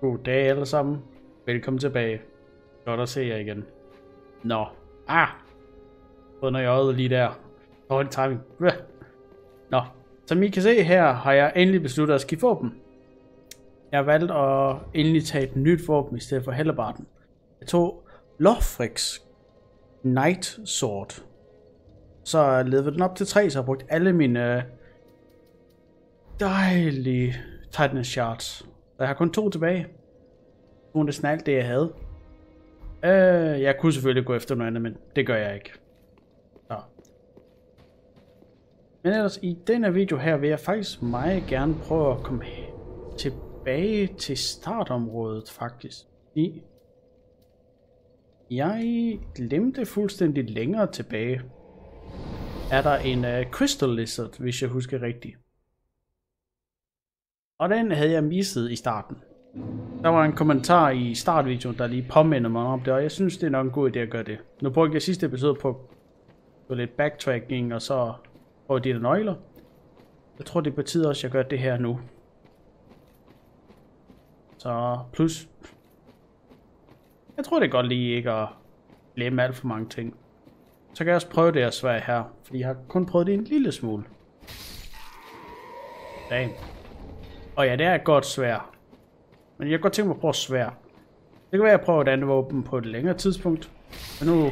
God dag alle sammen. Velkommen tilbage. Godt at se jer igen. Nå. Ah! Under i øjet lige der. Dårlig timing. Bæh. Nå. Som I kan se her, har jeg endelig besluttet at skifte våben. Jeg har valgt at endelig tage et nyt våben i stedet for Hellebarten. Jeg tog Lofrix Night Sword. Så levede den op til 3, så jeg har brugt alle mine øh, dejlige Titan Shards. Så jeg har kun to tilbage. Nu er det snart det, jeg havde. Øh, jeg kunne selvfølgelig gå efter noget andet, men det gør jeg ikke. Så. Men ellers, i denne video her vil jeg faktisk meget gerne prøve at komme tilbage til startområdet, faktisk. I jeg glemte fuldstændig længere tilbage. Er der en uh, Crystal Lizard, hvis jeg husker rigtigt. Og den havde jeg misset i starten. Der var en kommentar i startvideoen, der lige påminder mig om det, og jeg synes, det er nok en god idé at gøre det. Nu brugte jeg sidste episode på, på lidt backtracking, og så på de der nøgler. Jeg tror, det betyder også, at jeg gør det her nu. Så plus... Jeg tror, det er godt lige ikke at glemme alt for mange ting. Så kan jeg også prøve det her svær her, fordi jeg har kun prøvet det en lille smule. Damn. Og ja, det er et godt svær. Men jeg kan godt tænke mig at prøve svær. Det kan være, at jeg prøver et andet våben på et længere tidspunkt. Men nu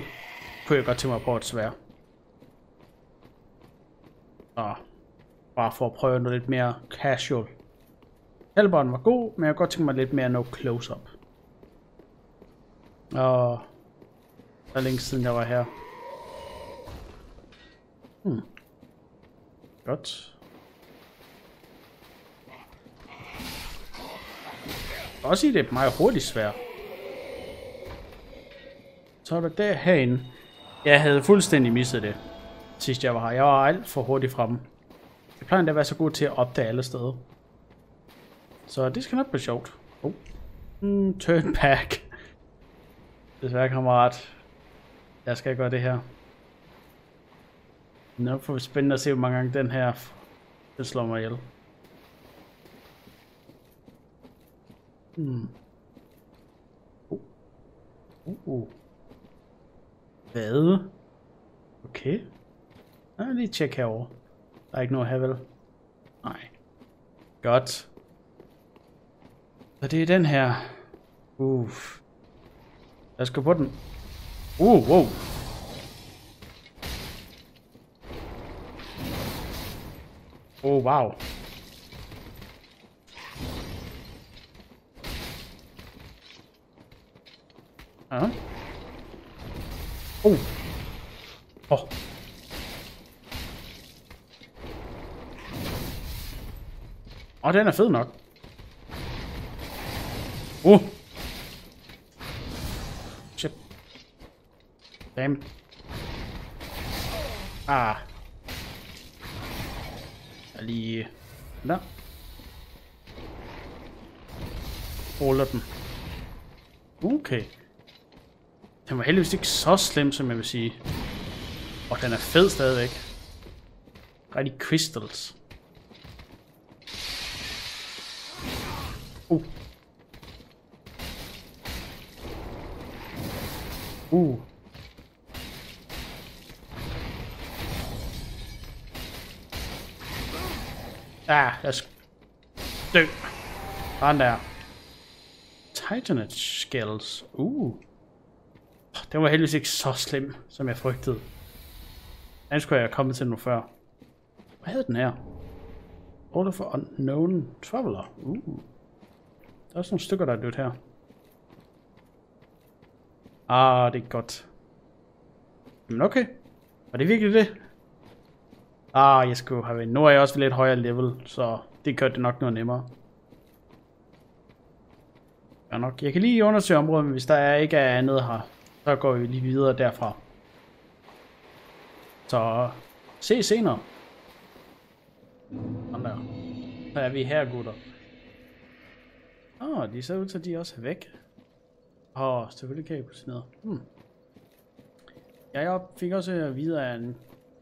kunne jeg godt tænke mig at prøve et svær. Så bare for at prøve noget lidt mere casual. Halberen var god, men jeg kan godt tænke mig lidt mere no close-up. Og der er længe siden jeg var her. Hmm. Godt. Jeg også i det meget hurtigt svært. Så er der der herinde. Jeg havde fuldstændig misset det, sidst jeg var her. Jeg var alt for hurtigt fremme. Jeg plejer at være så god til at opdage alle steder. Så det skal nok blive sjovt. Oh. Mm, turn back. Desværre, kammerat. Jeg skal gøre det her. Nu får vi spændende at se, hvor mange gange den her den slår mig ihjel. Hmm. Uh. Uh, uh. Hvad? Okay. Jeg lige tjekke herover. Der er ikke noget her, vel? Nej. Godt. Så det er den her. Uff. Lad os gå på den. Uh, wow. Oh, wow. Ja. Oh. Oh. Og den er fed nok. Uh. Shit. Damn. Ah. Jeg lige... Der. Ruller den. Okay. Den var heldigvis ikke så slem, som jeg vil sige. Og den er fed stadigvæk. Rigtig crystals. Uh. Uh. Ah, jeg skal dø. Sådan der. Titanate Skells. Uh. Den var heldigvis ikke så slem, som jeg frygtede. Den skulle jeg have kommet til nu før. Hvad hed den her? Order for Unknown Traveler. Uh. Der er også nogle stykker, der er dødt her. Ah, det er godt. Men okay. Var det virkelig det? Ah, jeg skulle have været. Nu er jeg også lidt højere level, så det gør det nok noget nemmere. Ja, nok. Jeg kan lige undersøge området, men hvis der er ikke er andet her, så går vi lige videre derfra. Så se senere. Sådan der. Så er vi her, gutter. Åh, oh, de ser ud til, at de også er væk. Åh, oh, selvfølgelig kan jeg på ned. Hmm. Jeg fik også at vide af en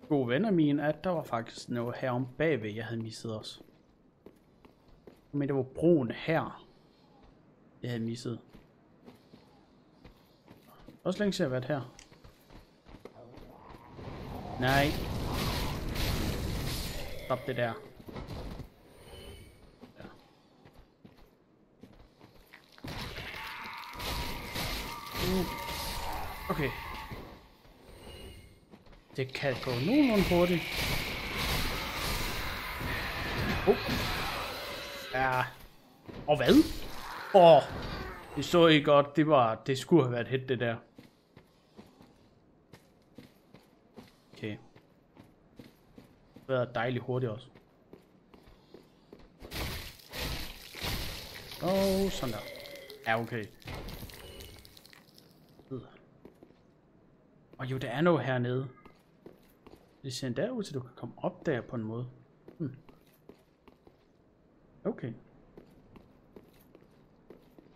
god ven af min, at der var faktisk noget her om bagved, jeg havde misset også. Men det var broen her. jeg havde misset. Også længe siden jeg har været her. Nej. Stop det der. Ja. Uh. Okay. Det kan gå nogenlunde hurtigt. Oh. Ja. Og hvad? Åh. Oh. Det så I godt. Det var, det skulle have været hit, det der. Okay. Det dejligt hurtigt også. Åh, oh, sådan der. Ja, okay. Og jo, der er noget hernede. Det ser endda ud til, at du kan komme op der på en måde. Hmm. Okay.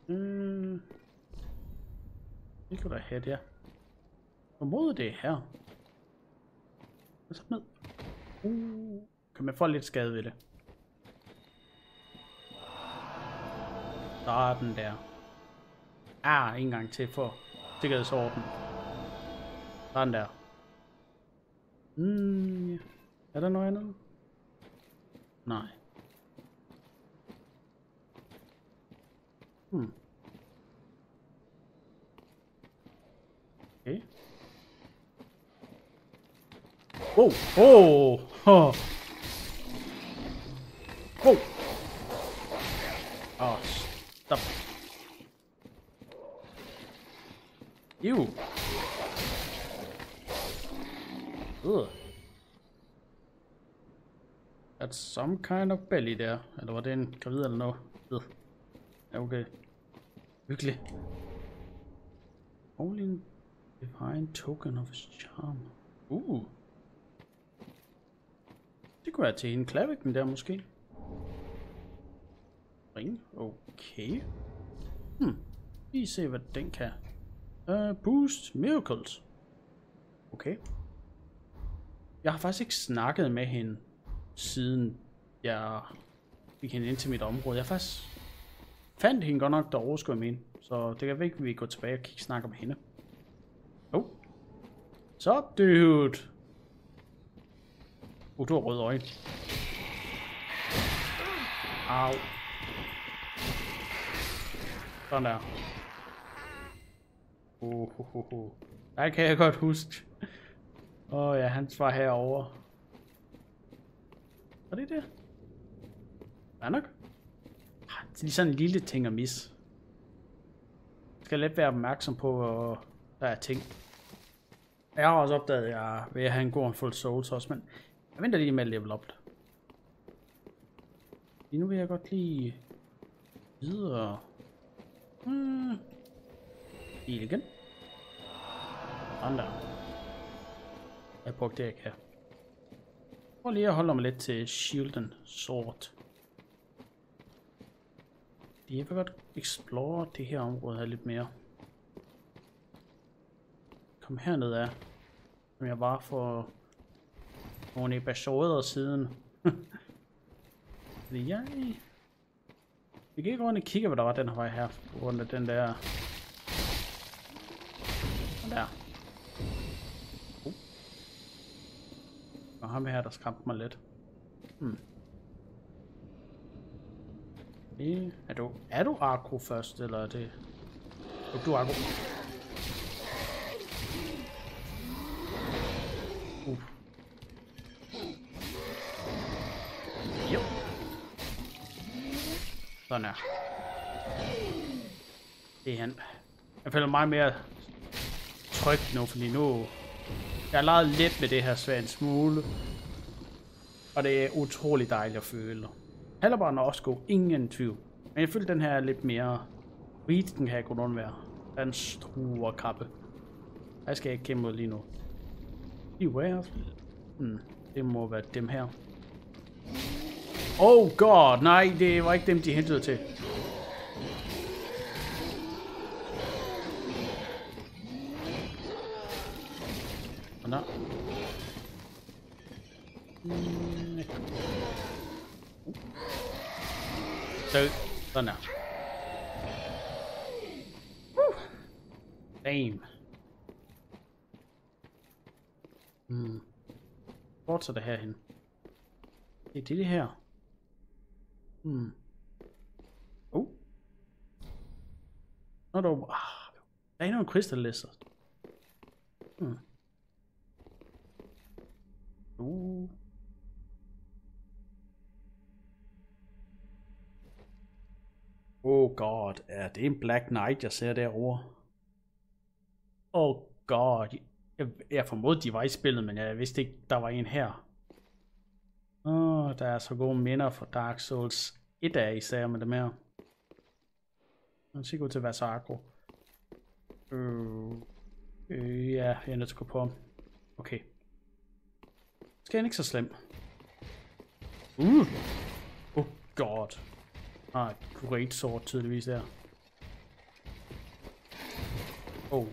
Hmm. Det kan da have der. Formodet det er her. Og så ned. Uh. Kan man få lidt skade ved det? Der er den der. Ah, en gang til for sikkerhedsorden. Sådan der. Mm, er der noget andet? Nej. Hmm. Okay. Oh, oh, oh. Oh. Oh, stop. You. Ugh. That's some kind of belly der. Eller var det en gravid eller noget? Ugh. Ja, okay. Hyggelig. Only divine token of his charm. Uh. Det kunne være til en klavikken der måske. Ring. Okay. Hmm. Lige se hvad den kan. Uh, boost miracles. Okay. Jeg har faktisk ikke snakket med hende, siden jeg fik hende ind til mit område. Jeg faktisk fandt hende godt nok derovre, skulle jeg mene. Så det kan ikke, vi går tilbage og kigge snakke med hende. Oh. Så, dude. Uh, du har røde øjne. Au. Sådan der. Uh, uh, uh, uh. Der kan jeg godt huske. Åh oh, ja, han var herovre. Var det det? Hvad nok. Ah, det er lige sådan en lille ting at misse. Jeg skal let være opmærksom på, hvor der er ting. Jeg har også opdaget, at jeg vil have en god full souls også, men jeg venter lige med at level up. Lige nu vil jeg godt lige videre. Hmm. Lige igen. Sådan. Jeg brugte det, jeg kan. Prøv lige at holde mig lidt til Shielden sort. Jeg vil godt explore det her område her lidt mere. Kom herned af. Som jeg var for nogle episoder siden. Fordi jeg... Vi kan ikke rundt og kigge, hvad der var den her vej her. På grund af den der... Den der. Oh. Og ham her, der skræmte mig lidt. Hmm. Er du, er du Arko først, eller er det... Du, du Arko? Sådan er. Det er han. Jeg føler mig mere tryg nu, fordi nu jeg har leget lidt med det her svær en smule. Og det er utrolig dejligt at føle. Hallerbarn er også god, ingen tvivl. Men jeg føler, den her er lidt mere... Reed, den kan jeg undvære. Den store kappe. Jeg skal ikke kæmpe lige nu. Beware. Hmm, det må være dem her. Oh god, nej, det var ikke dem, de hentede til. Sådan der. Mm. Så, Sådan der. Damn. Hmm. Fortsætter herhen. Det er det, det her. Hmm. Oh. Nå, der er... Ah, der er nogle krystallæsser. Hmm. Uh. Oh god, er det en Black Knight, jeg ser derovre? Oh god, jeg, jeg formodede, de var i spillet, men jeg vidste ikke, der var en her. Åh, oh, der er så gode minder fra Dark Souls et af især med dem her. Jeg skal gå til Vasako. Øh, øh, ja, jeg er nødt til at gå på ham. Okay. Skal han ikke så slem. Uh! Oh god. Ah, et great sword tydeligvis der. Oh.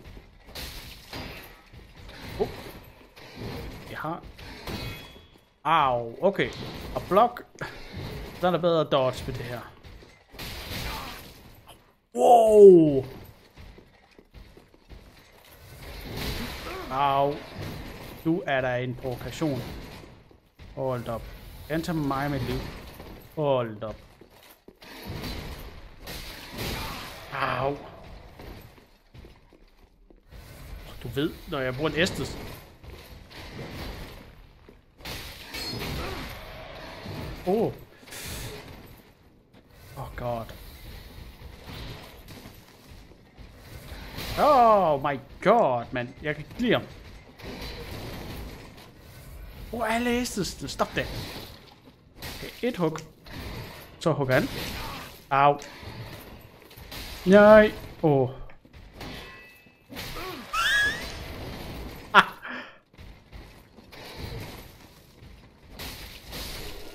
Oh. Jeg har... Au, okay. Og blok. Så er der bedre dodge ved det her. Wow! Au. Du er der en provokation. Hold op. Den tager mig med liv. Hold op. Au. Du ved, når jeg bruger en Estes. Oh. Oh god. Oh my god, man. Jeg kan ikke lide ham. Hvor oh, er alle Stop det. Okay, et hug. Så hugger han. Au. Nej. Åh. Oh.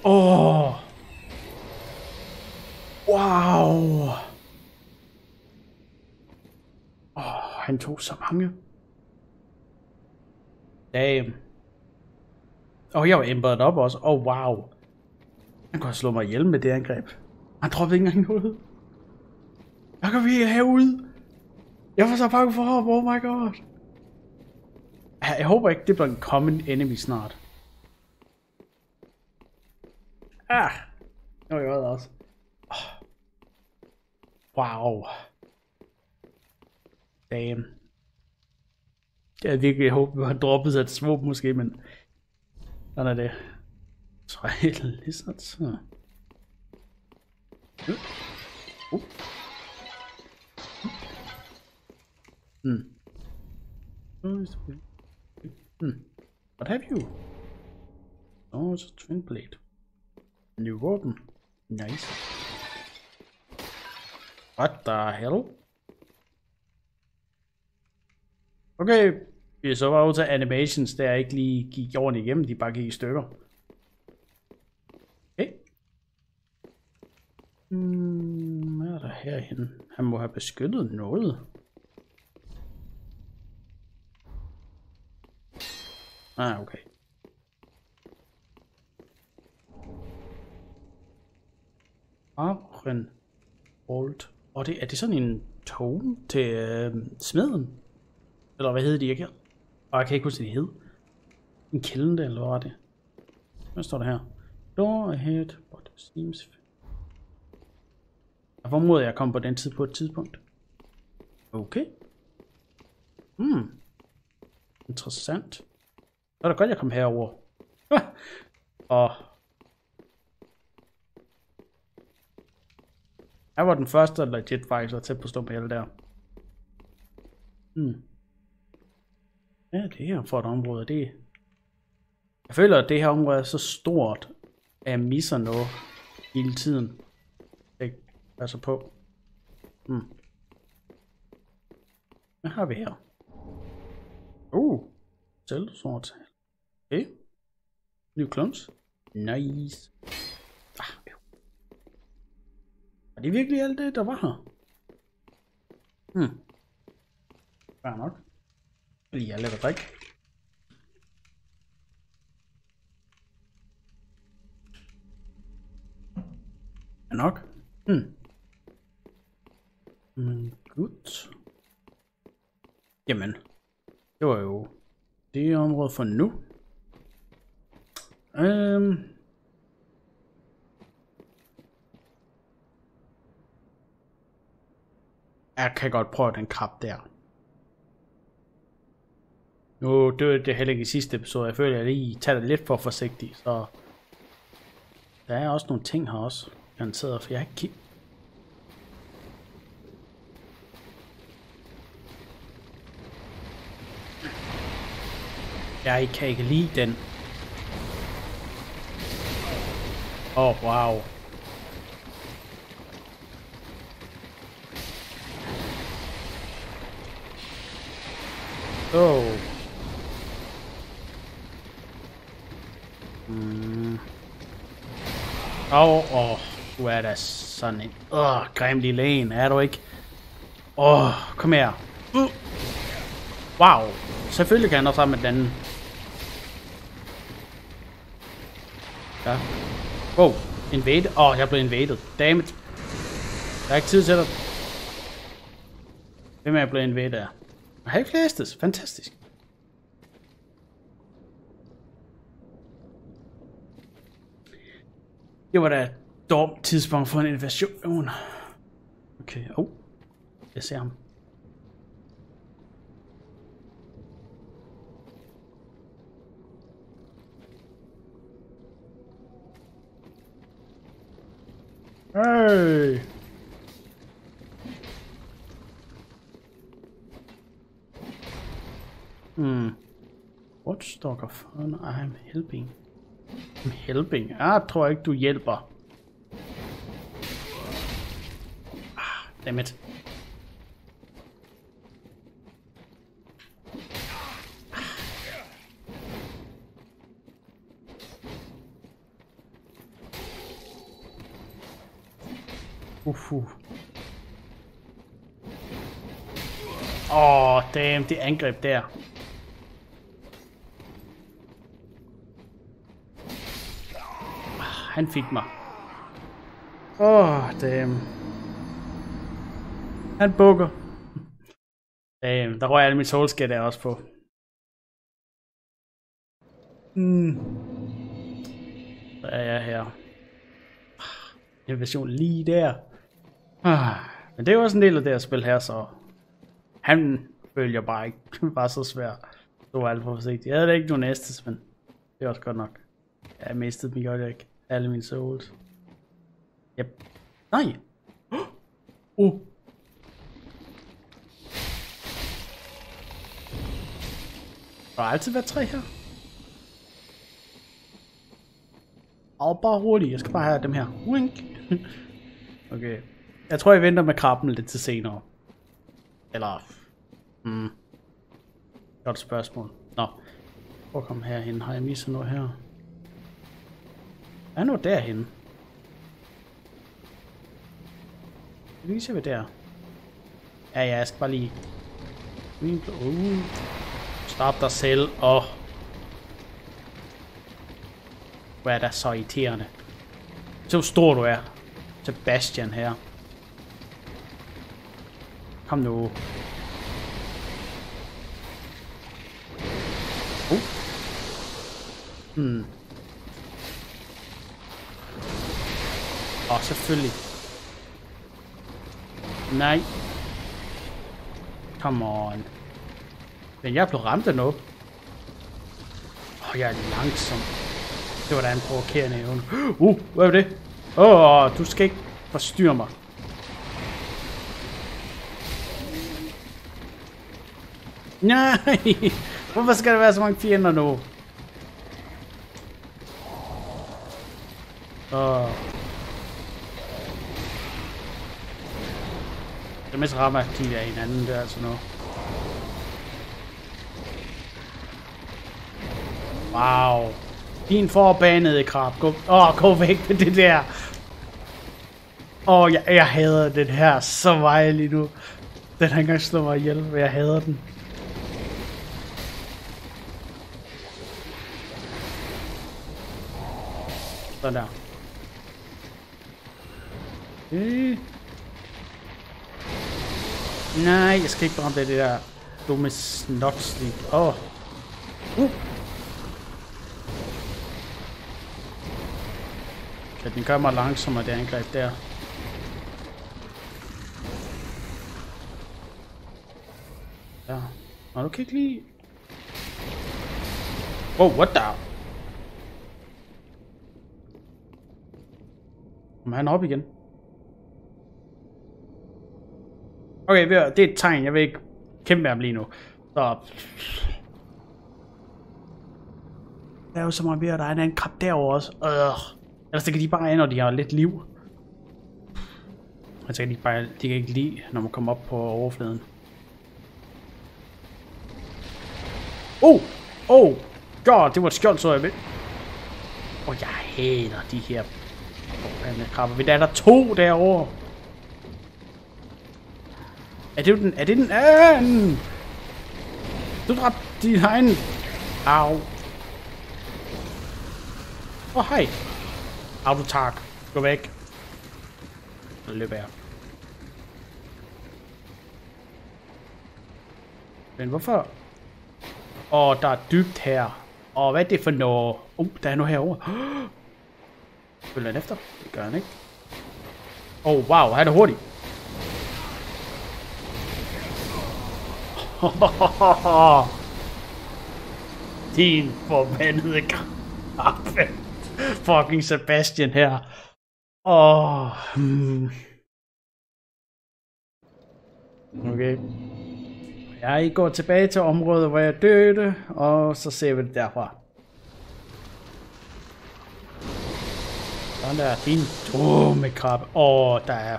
Åh. Oh. Wow. Åh, oh, han tog så mange. Damn. Åh, oh, jeg var emberet op også. Åh, oh, wow. Han kunne have slået mig ihjel med det angreb. Han droppede ikke engang noget. Jeg kan vi herude. Jeg var så bange for ham. Oh my god. Jeg, jeg håber ikke, det bliver en common enemy snart. Ah. Det var jeg også. Oh. Wow. Damn. Jeg havde virkelig håbet, at han droppede sig et svåb måske, men sådan er det. Trail lizards. Uh. Uh. Hmm. Hmm. What have you? Oh, it's a twin blade. New weapon. Nice. What the hell? Okay, vi så var ud til animations, der ikke lige gik ordentligt igennem, de bare gik i stykker. Okay. Hmm, hvad er der herhen? Han må have beskyttet noget. Ah, okay. Arren Old. Og det, er det sådan en tone til øh, smeden? Eller hvad hedder de ikke? Og jeg kan ikke huske, hvad de hed. En kældende, eller hvad var det? Hvad står der her? Door ahead, but seems... Jeg formoder, jeg kom på den tid på et tidspunkt? Okay. Hmm. Interessant. Så er det godt, jeg kom herover. og Jeg var den første legit faktisk at tæt på stå på der. Hmm. Ja, det her for et område, det Jeg føler, at det her område er så stort, at jeg misser noget hele tiden. Det passer på. Hmm. Hvad har vi her? Uh, selvsort. Okay. New clones. Nice. Ah, Er det virkelig alt det, der var her? Hmm. Fair nok. Lige er lidt at drikke. Er nok. Hmm. Mm, godt. Jamen, det var jo det område for nu. Øhm. Jeg kan godt prøve den krab der. Nu døde det heller ikke i sidste episode. Jeg føler, at jeg lige tager det lidt for forsigtigt, så... Der er også nogle ting her også, garanteret, for jeg har ikke kigget... Jeg kan ikke lide den. Åh, oh, wow. Oh. Åh, oh, oh, du er da sådan en... Åh, oh, grim lille en, er du ikke? Åh, oh, kom her. Uh. Wow, selvfølgelig kan han også sammen med den anden. Ja. Wow, invade. Åh, oh, jeg blev invadet. invaded. Dammit. Der er ikke tid til dig. Hvem er jeg blevet invaded af? Jeg har ikke flere Fantastisk. Det var da et dumt tidspunkt for en invasion. Okay, oh. Jeg ser ham. Hey! Hmm. Watchdog of fun, I'm helping. I'm helping? Ah, tror ikke, du hjælper. Ah, dammit. Ah. Uff. Åh, oh, damn, det angreb der. Han fik mig. Åh, oh, damn. Han bukker. Damn, der røg alle mit solskæt der også på. Hmm. Så er jeg her. Invasion lige der. Ah, men det er jo også en del af det her spil her, så han følger bare ikke var så svært. Det var alt for forsigtigt. Jeg havde da ikke nogen næstes, men det er også godt nok. Jeg mistede mig godt ikke. Alle mine souls. Yep. Nej! Uh! Der har altid været tre her. Og bare hurtigt, jeg skal bare have dem her. Wink. okay. Jeg tror, jeg venter med krabben lidt til senere. Eller... Mm. Godt spørgsmål. Nå. Prøv at komme herhen. Har jeg misset noget her? Er nu derhen? Det viser vi der. Ja, ja, jeg skal bare lige... Uh. Stop dig selv, og... Hvad er der så irriterende? Så stor du er. Sebastian her. Kom nu. Uh. Hmm. Åh, selvfølgelig. Nej. Come on. Men jeg blev ramt af noget. Åh, oh, jeg er langsom. Det var da en provokerende evne. Uh, hvad er det? Åh, oh, du skal ikke forstyrre mig. Nej! Hvorfor skal der være så mange fjender nu? Åh. Oh. Det rammer de der hinanden der, altså nu. Wow. Din forbanede krab. Gå, åh, gå væk med det der. Åh, jeg, jeg hader den her så meget lige nu. Den har engang slået mig ihjel, men jeg hader den. Sådan der. Øh. Nej, jeg skal ikke ramme det, der. dumme snotslik. Åh. Oh. Uh. Kan den gøre mig langsommere, det angreb der. Ja. Nå, du kan ikke lige... Oh, what the... Kom han op igen? Okay, det er et tegn. Jeg vil ikke kæmpe med ham lige nu. Så... Der er jo så meget mere, der er en anden krab derovre også. Øh. Ellers kan de bare ind, når de har lidt liv. Altså kan de, bare, de kan ikke lide, når man kommer op på overfladen. Oh! Oh! God, det var et skjold, så jeg ved. Og jeg hader de her krabber. Vi der er der to derovre. Er det den? Er det den anden? Du dræbte din egen... Au. Åh, oh, hej. Autotark. Gå væk. Så løber jeg. Men hvorfor? Åh, der er dybt her. Og hvad er det for noget? Uh, der er noget herovre. Følger han efter? Det gør han ikke. Åh, oh, wow, han er hurtig. Din forbandede krabbe. Fucking Sebastian her. Åh. Oh, hmm. Okay. Jeg går tilbage til området, hvor jeg døde, og så ser vi det derfra. Sådan der, din dumme krabbe. Åh, oh, der er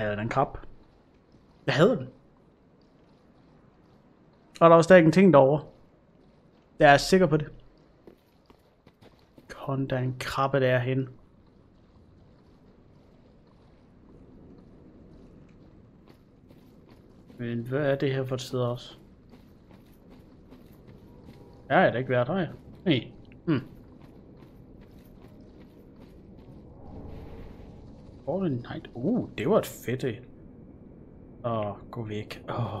Havde den krab. Jeg havde den. Og der var stadig en ting derovre. Jeg er sikker på det. Kon, der er en krabbe derhen. Men hvad er det her for et sted også? Ja, jeg har da ikke været der. Nej. Hmm. Fallen Knight. Uh, det var et fedt et. Åh, gå væk. Åh.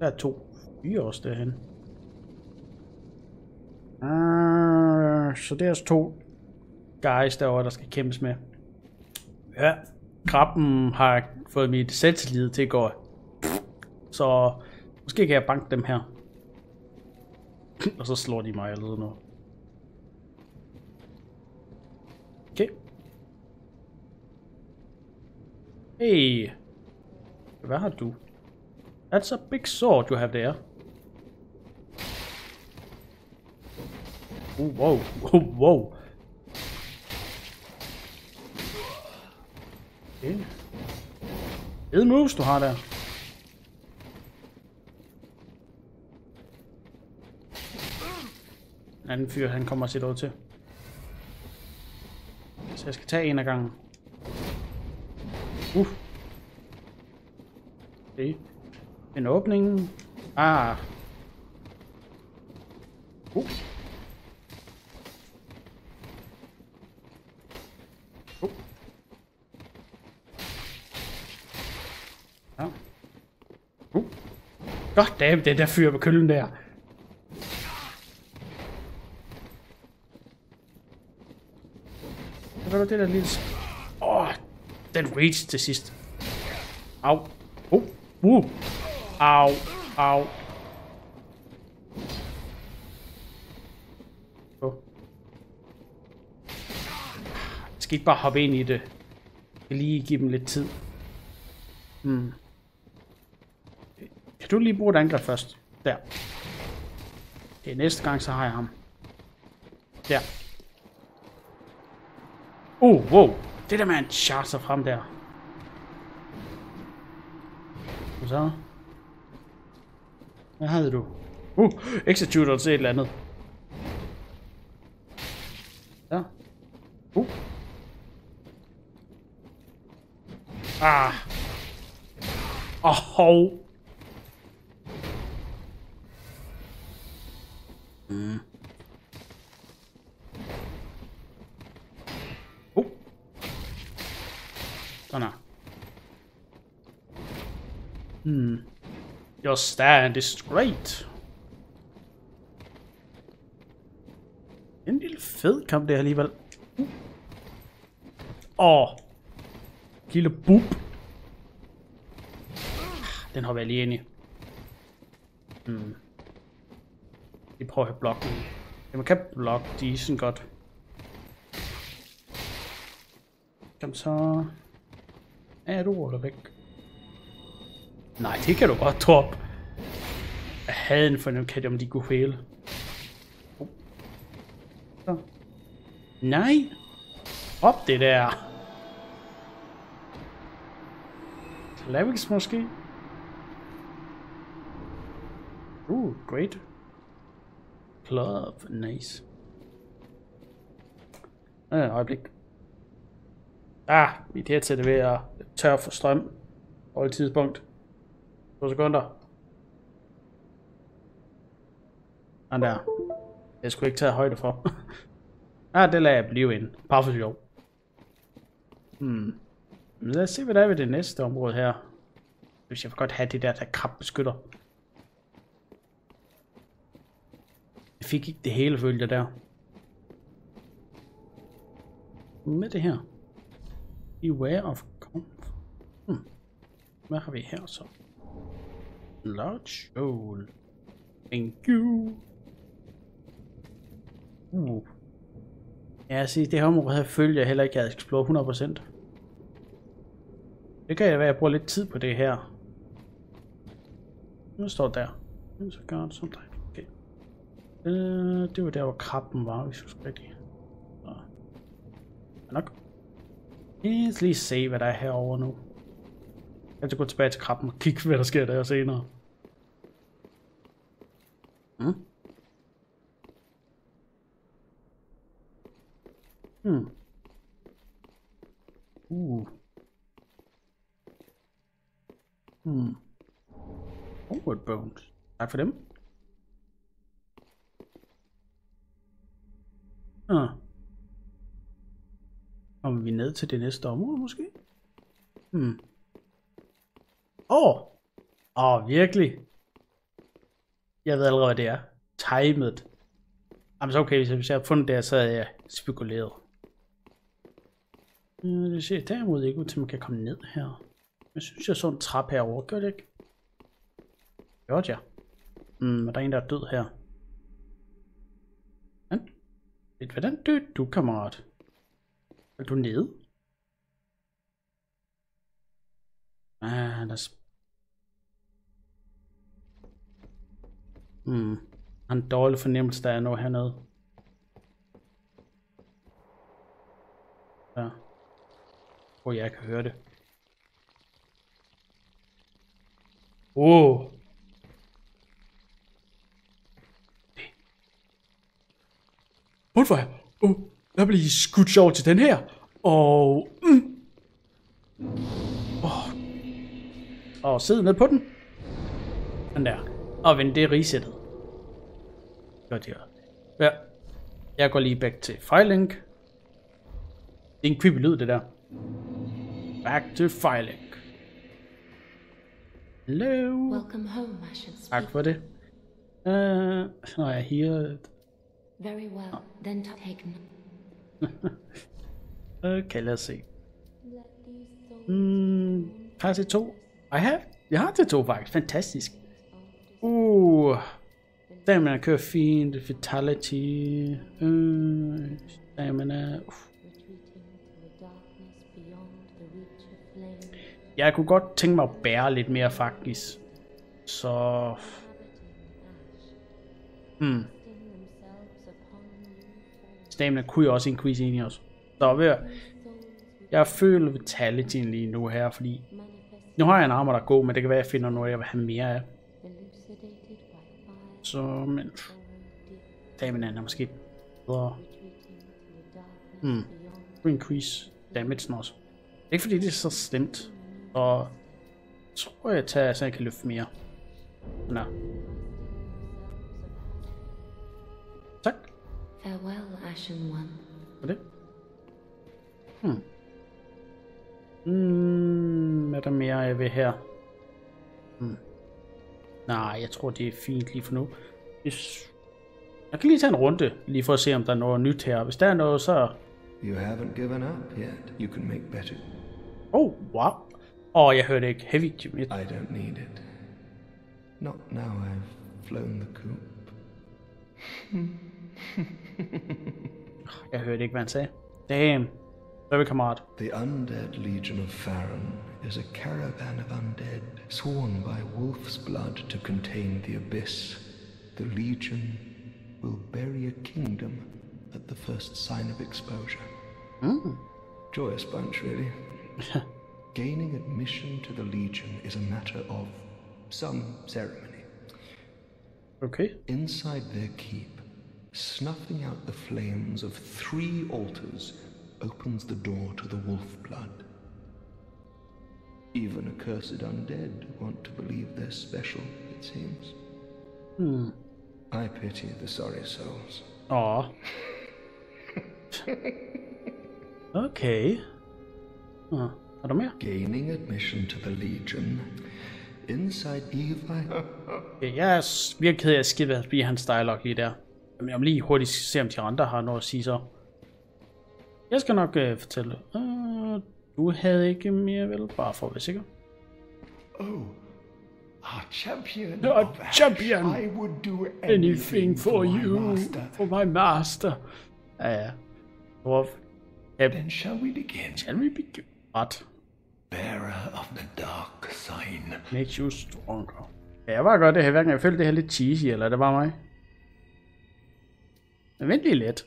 Der er to fyre også derhen. Uh, så det er altså to guys derovre, der skal kæmpes med. Ja, krabben har fået mit selvtillid til at gå. Så måske kan jeg banke dem her. Og så slår de mig eller noget. Hey. Hvad har du? That's a big sword you have there. Oh, wow. Oh, wow. Okay. Fede moves, du har der. En anden fyr, han kommer sit over til. Så jeg skal tage en af gangen. Uh. Okay. En åbning. Ah. Uh. Uh. Ja. Uh. God damn, det der fyr på køllen der. Hvad var det der lille den reach til sidst. Au. Oh. Uh. Au. Au. Oh. Jeg skal ikke bare hoppe ind i det. Jeg skal lige give dem lidt tid. Hmm. Kan du lige bruge et angreb først? Der. Det næste gang, så har jeg ham. Der. Oh, wow. Det der med en charter frem der. Og så? Hvad havde du? Uh, executor til et eller andet. Ja. Uh. Ah. Åh. Oh. Mm. Oh. Sådan her. Hmm. Your stand is straight. En lille fed kamp det alligevel. Åh. Oh. Lille bub. Den har jeg lige inde i. Hmm. Vi prøver at blokke den. Ja, man kan blokke de sådan godt. Kom så. Er du eller væk? Nej, det kan du godt droppe. Havde en fornemmelse om de kunne hele. Oh. Så. Nej. Op det der. Lavix måske? Uh, great. Club, nice. Ja, øjeblik. Ah, mit headset er ved at tør for strøm. Et tidspunkt. 2 sekunder. Den der. Jeg skulle ikke tage højde for. ah, det lader jeg blive ind. Bare for sjov. Hmm. Lad os se, hvad der er ved det næste område her. Hvis jeg vil godt have det der, der krabbeskytter. Jeg fik ikke det hele, følte jeg der. Med det her. Beware of comfort. Hmm. Hvad har vi her så? Large hole. Thank you. Uh. Ja, jeg siger, det her område her følger jeg heller ikke, at jeg explore 100%. Det kan jeg være, at jeg bruger lidt tid på det her. Nu står der. Så gør det sådan Okay. Øh, det var der, hvor krabben var, hvis du skal rigtig. Så. Nok. Lad os lige se, hvad der er herovre nu. Jeg skal gå tilbage til krabben og kigge, hvad der sker der senere. Hmm. Hmm. Uh. Hmm. Homeward Bones. Tak for dem. Ah. Kommer vi ned til det næste område, måske? Hmm. Åh! Oh. Åh, oh, virkelig? Jeg ved allerede, hvad det er. Timet. Jamen så okay, hvis jeg har fundet det, så havde jeg spekuleret. Øh, det ser derimod ikke ud til, at man kan komme ned her. Jeg synes, jeg så en trap herovre. Gør det ikke? Gjorde jeg. Mm, er der en, der er død her? Men, hvordan døde du, kammerat? Er du nede? Ah, der mm, er Hmm. Han har en dårlig fornemmelse, der er noget hernede. Ja. Hvor jeg kan høre det. Åh. Oh. Bonfire. Åh, oh, jeg bliver skudt sjov til den her. Og... Mm. Åh. Oh. Og sidde ned på den. Den der. Og vende det resettet. Godt, her. Ja. Jeg går lige back til FileLink. Det er en creepy lyd, det der. Back to FileLink. Hello. Welcome home, I should speak. Tak for det. Uh, når jeg her... Very well, then take Okay, lad os se. Mm, har jeg til to? I have. Jeg har til to faktisk. Fantastisk. Uh. Stamina kører fint. Vitality. Uh, stamina. Uh. Jeg kunne godt tænke mig at bære lidt mere faktisk. Så... Hmm. Stamina kunne jo også increase ind i os. Så ved jeg, jeg føler vitalityen lige nu her, fordi nu har jeg en armor, der er god, men det kan være, at jeg finder noget, jeg vil have mere af. Så, men... Stamina er måske bedre. Hmm. Increase damage også. Det er ikke fordi, det er så slemt. Og jeg tror jeg tager, så jeg kan løfte mere. Nå. Tak Farewell, Ashen One. for det. Hmm. Hmm, hvad er der mere, jeg vil her? Hmm. Nej, jeg tror, det er fint lige for nu. Hvis... Jeg kan lige tage en runde, lige for at se, om der er noget nyt her. Hvis der er noget, så... You haven't given up yet. You can make better. Oh, wow. Oh, jeg hørte ikke. Heavy. I don't need it. Not now I've flown the coop. Jeg hørte ikke, hvad han sagde. Damn. Hvad vil kammerat? The undead legion of Farron is a caravan of undead sworn by wolf's blood to contain the abyss. The legion will bury a kingdom at the first sign of exposure. Hmm. Joyous bunch, really. Gaining admission to the legion is a matter of some ceremony. Okay. Inside their keep, snuffing out the flames of three altars opens the door to the wolf blood. Even accursed undead want to believe they're special, it seems. Hmm. I pity the sorry souls. Åh. Okay. Åh, er der mere? Gaining admission to the Legion. Inside Levi. Okay, jeg er virkelig ked af at skippe forbi hans dialog lige der. Men jeg må lige hurtigt se, om de andre har noget at sige så. Jeg skal nok uh, fortælle. Uh, du havde ikke mere, vel? Bare for at være sikker. Oh, our champion. Our of Ash, champion. I would do Anything for my you, master. for my master. Ja, ja. Hvor... Ja, Then shall we begin? shall we begin? Ret. Bearer of the dark sign. Makes you stronger. Ja, jeg var godt det her, hverken jeg følte det her lidt cheesy, eller er det bare mig? Men vent lige lidt.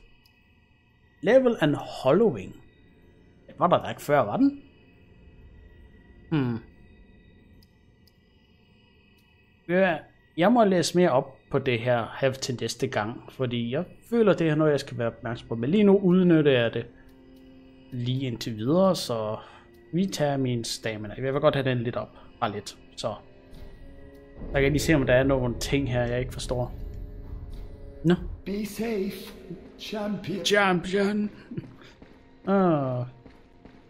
Level and Hollowing. Det var der da ikke før, var den? Hmm. Ja, jeg må læse mere op på det her have til næste gang, fordi jeg føler, det her noget, jeg skal være opmærksom på. Men lige nu udnytter jeg det lige indtil videre, så vi tager min stamina. Jeg vil godt have den lidt op. Bare lidt. Så. Så kan jeg lige se, om der er nogle ting her, jeg ikke forstår. Nå. Be safe, champion. Champion. Åh.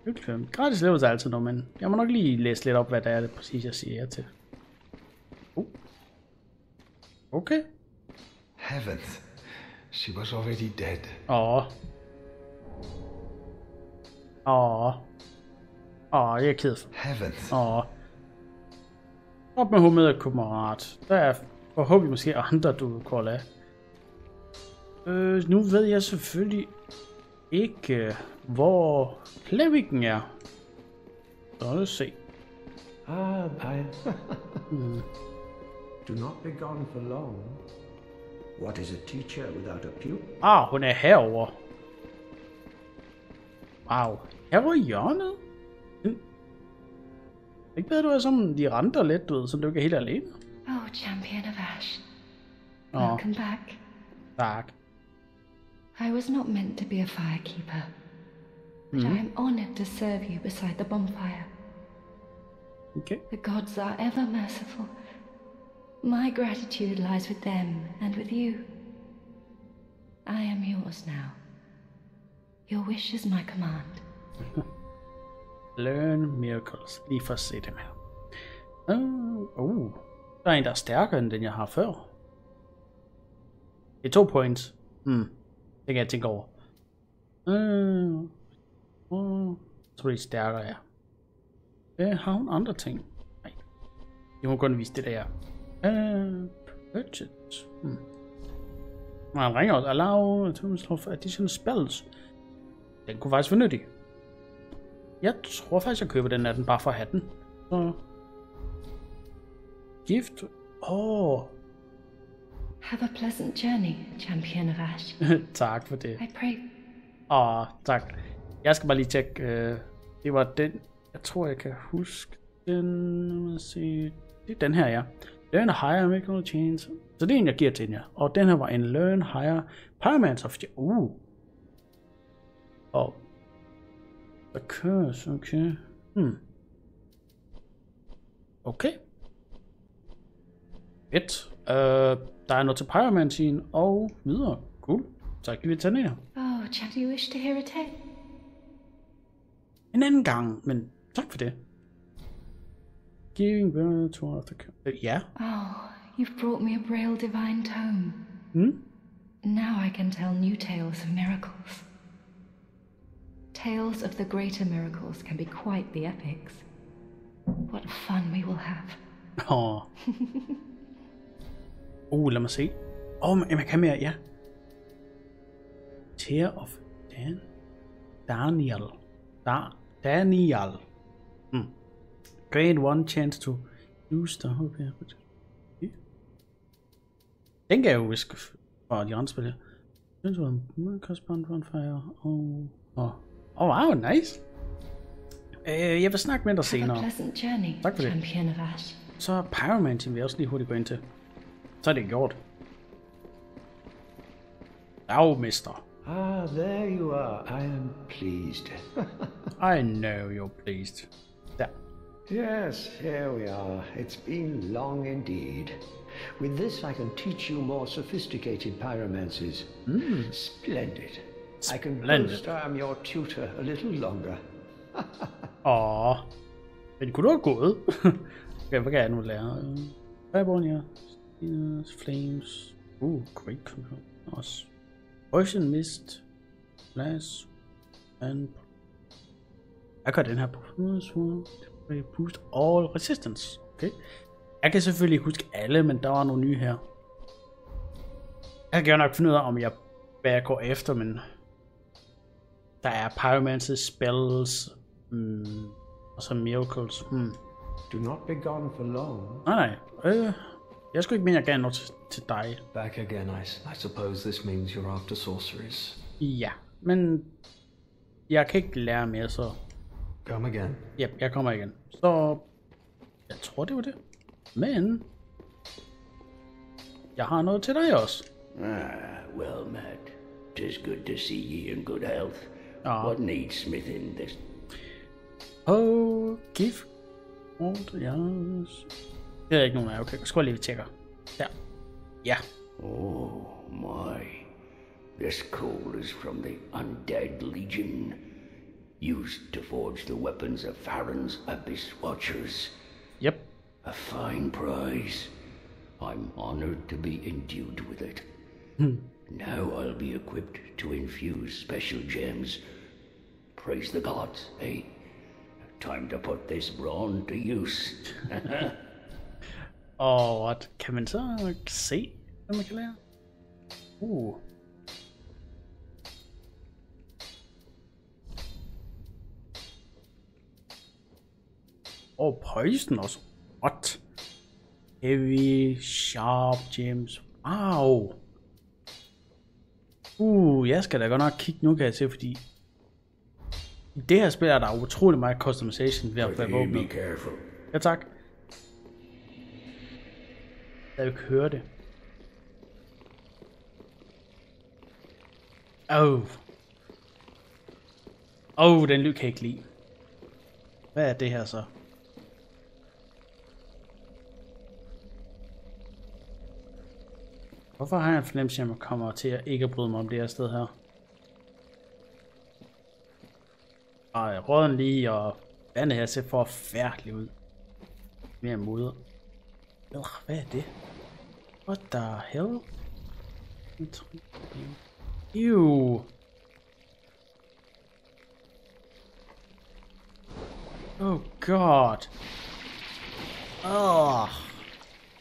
Hyggeligt. Gratis levels er altid noget, men jeg må nok lige læse lidt op, hvad det er, det præcis, jeg siger til. Uh. Okay. Heavens, she was already dead. Åh. Åh. Åh, jeg er ked for. Heavens. Åh. Op med humøret, kammerat. Der er forhåbentlig måske andre, du kan lade. Øh, nu ved jeg selvfølgelig ikke, hvor Kleviken er. Så lad os se. Ah, I. Do not be gone for long. What is a teacher without a pupil? Ah, hun er herover. Wow. Her var hjørnet. Ikke bedre, du er som de renter lidt, du ved, så du ikke er helt alene. Oh, Champion of Ash. Welcome back. tak. I was not meant to be a firekeeper, but I am honored to serve you beside the bonfire. Okay. The gods are ever merciful. My gratitude lies with them and with you. I am yours now. Your wish is my command. Learn miracles. Lige for at se dem her. Uh, uh. Der er en, der er stærkere end den, jeg har før. Det er to points. Hmm. Det kan jeg tænke over. Uh, uh. Så er det stærkere, ja. Øh, har hun andre ting? Nej. Jeg må kun vise det der. Uh, purchase. Hmm. Og han ringer også. Allow to for additional spells. Den kunne faktisk være nyttig. Jeg tror faktisk, jeg køber den af den, bare for at have den. Så. Gift. Åh, oh, Have a pleasant journey, Champion of Ash. tak for det. I pray Åh, tak. Jeg skal bare lige tjekke. Øh, det var den. Jeg tror, jeg kan huske den. Lad mig se. Det er den her, ja. Learn higher, no change. Så det er en, jeg giver til ja. Og den her var en learn higher Pyromancer of Uh. Og. The curse, okay. Hmm. Okay. Fedt. Øh, der er noget til pyromancien og videre. Cool. Så kan vi tage den her. Oh, chap, do you wish to hear a tale? En anden gang, men tak for det. Giving birth to after... Øh, ja. Oh, you've brought me a Braille divine tome. Hmm? Now I can tell new tales of miracles. Tales of the greater miracles can be quite the epics. What fun we will have. Åh. uh, lad mig se. Åh, oh, man kan mere, ja. Tear of Dan... Daniel. Da Daniel. Hmm. Gain one chance to use the hope here. Den kan jeg jo huske fra de andre spil her. This one, correspond on fire. Oh, oh. Oh, wow, nice. Øh, jeg vil snakke med dig Have a senere. pleasant journey, Tak for det. champion of Ash. Så er Pyromancy vil jeg også lige hurtigt gå ind til. Så er det gjort. Dag, mister. Ah, there you are. I am pleased. I know you're pleased. Der. yes, here we are. It's been long indeed. With this, I can teach you more sophisticated pyromancies. Splendid. I can boast I am your tutor a little longer. Åh. Men kunne du have gået? okay, hvad kan jeg nu lære? Fireborn, ja. Flames. Uh, great control. Også. Poison Mist. Flash. And... Jeg gør den her på Boost all resistance. Okay. Jeg kan selvfølgelig huske alle, men der var nogle nye her. Jeg kan jo nok finde ud af, om jeg, hvad jeg går efter, men... Der er Pyromancy spells, mm, og så Miracles. Hmm. Do not be gone for long. Nej, nej. Øh, jeg skulle ikke mene, at jeg gav noget til, til dig. Back again, I, I suppose this means you're after sorceries. Ja, men jeg kan ikke lære mere, så Come again. ja, jeg kommer igen. Så jeg tror, det var det. Men jeg har noget til dig også. Ah, well met. Tis good to see ye in good health. Ah. What needs smithing this? Oh, give all yes. Det er ikke nogen af. Okay, skål lige, vi tjekker. Der. Ja. Oh my. This coal is from the undead legion, used to forge the weapons of Farron's Abyss Watchers. Yep. A fine prize. I'm honored to be endued with it. now I'll be equipped to infuse special gems. Praise the gods, eh? Time to put this brawn to use. oh, what? kan man så se, hvad man kan lære? Uh. Poison også. What? Heavy, sharp gems. Wow. Uh, jeg skal da godt nok kigge nu, kan jeg se, fordi i det her spil er der utrolig meget customization ved at være careful. Ja, tak. Jeg vil ikke høre det. Oh. Oh, den lyd kan jeg ikke lide. Hvad er det her så? Hvorfor har jeg en fornemmelse, at jeg kommer til at ikke bryde mig om det her sted her? Og øh, råden lige, og vandet her ser forfærdeligt ud. Mere mudder. Øh, hvad er det? What the hell? Ew. Oh god. Åh. Oh.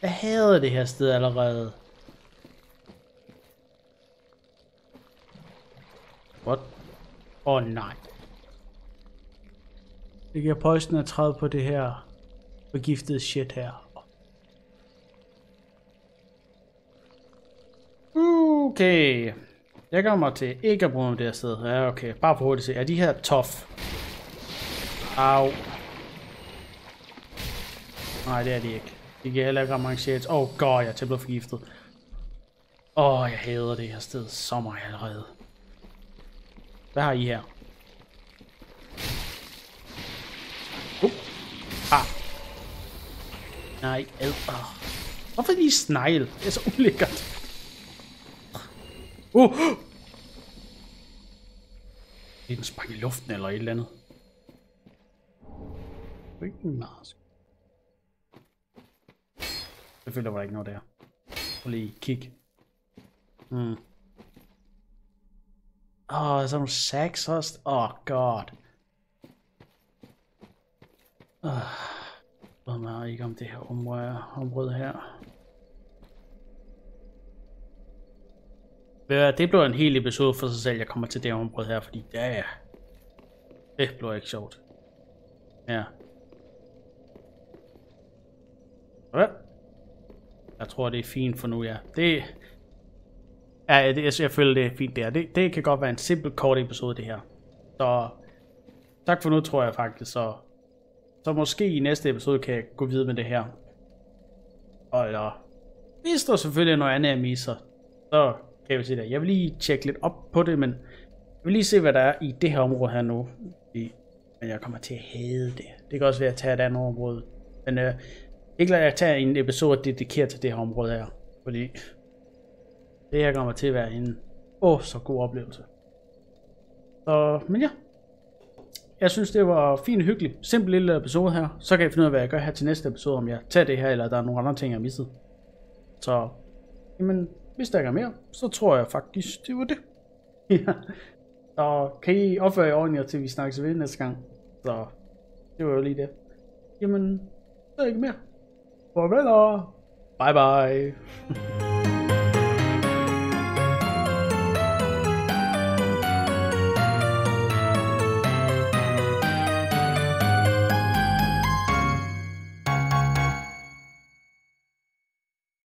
Jeg hader det her sted allerede. What? Åh oh, nej. Det giver poison at træde på det her forgiftede shit her. Okay. Jeg kommer til ikke at bruge det her sted. Ja, okay. Bare for hurtigt se. Er de her tough? Au. Nej, det er de ikke. De kan heller ikke ramme shit. Oh god, jeg er til blevet forgiftet. Åh, oh, jeg hader det her sted så meget allerede. Hvad har I her? Ah. Nej, ad. Oh. Hvorfor lige snegle? Det er så ulækkert. Uh! Det er den sprang i luften eller et eller andet. Hvilken mask. Selvfølgelig var der ikke noget der. Prøv lige kig. Mm. Åh, oh, sådan nogle sacks også. Åh, Oh god. Ah, jeg jeg meget ikke om det her område, område her. Det bliver en hel episode for sig selv, jeg kommer til det her område her, fordi det er... Det bliver ikke sjovt. Ja. Ja. Jeg tror, det er fint for nu, ja. Det... Ja, det, jeg, jeg føler, det er fint der. Det, det kan godt være en simpel, kort episode, det her. Så... Tak for nu, tror jeg faktisk, så... Så måske i næste episode kan jeg gå videre med det her. Og eller... Hvis der selvfølgelig er noget andet, jeg misser, så kan jeg jo se det. Jeg vil lige tjekke lidt op på det, men jeg vil lige se, hvad der er i det her område her nu. Men jeg kommer til at hade det. Det kan også være at tage et andet område. Men øh, ikke lad jeg tage en episode dedikeret til det her område her. Fordi det her kommer til at være en åh, oh, så god oplevelse. Så, men ja. Jeg synes, det var fint hyggeligt. Simpel lille episode her. Så kan jeg finde ud af, hvad jeg gør her til næste episode, om jeg tager det her, eller der er nogle andre ting, jeg har misset. Så, jamen, hvis der ikke er mere, så tror jeg faktisk, det var det. ja. Så kan I opføre jer ordentligt, til vi snakkes ved næste gang. Så det var jo lige det. Jamen, der er ikke mere. Farvel og bye bye.